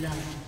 Blood.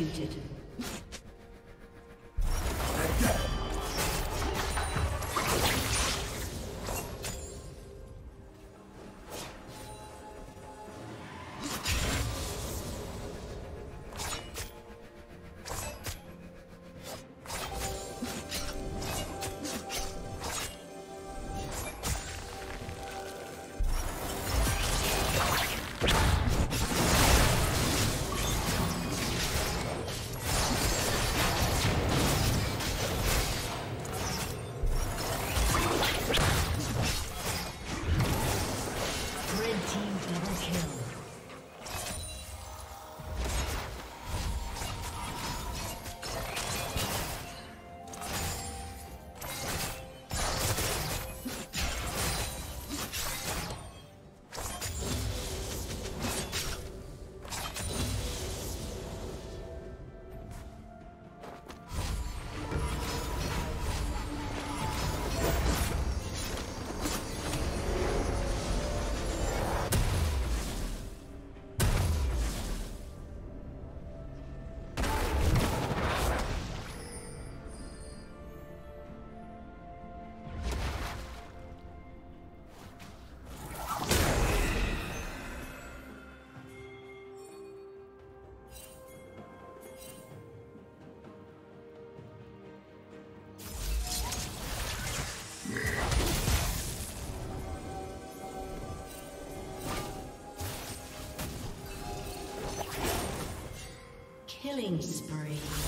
Executed. Killing spree.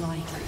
Godlike.